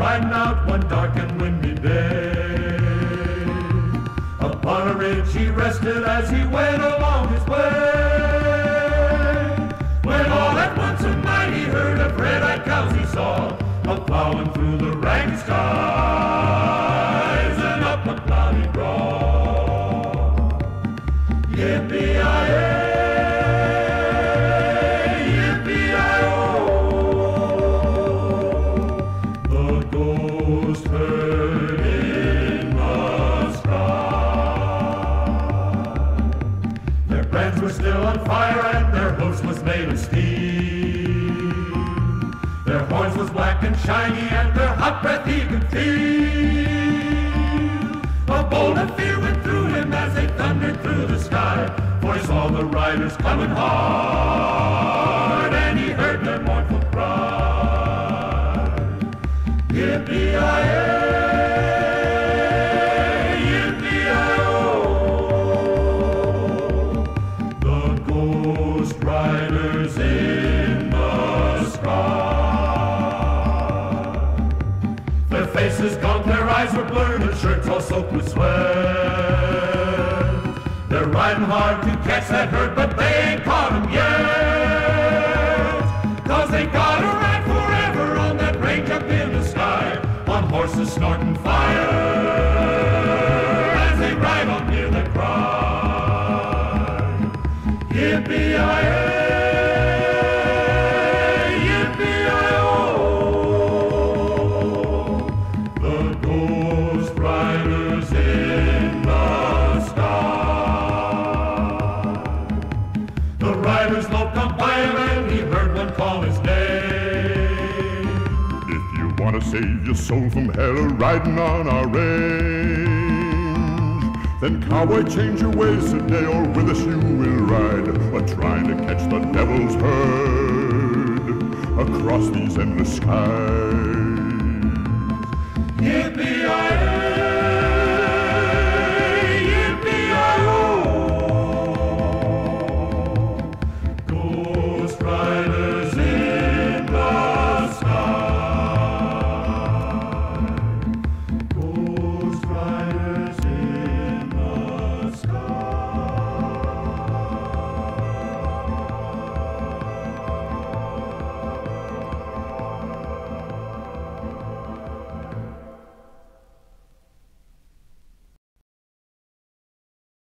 riding out one dark and windy day. Upon a ridge he rested as he went along his way. When all at once a mighty herd of red-eyed cows he saw, a plowing through the ranks. Shiny and their hot breath he could feel. A bolt of fear went through sky. For he saw the riders coming hard and he heard their mournful cry. Yippee-yi-yay, yippee-yi-oh. The ghost riders in the sky. Their faces gaunt, their eyes were blurred, and shirts all soaked with sweat. Riding hard to catch that herd, but they caught 'em yet. Save your soul from hell riding on our range, then cowboy change your ways today or with us you will ride. But trying to catch the devil's herd across these endless skies.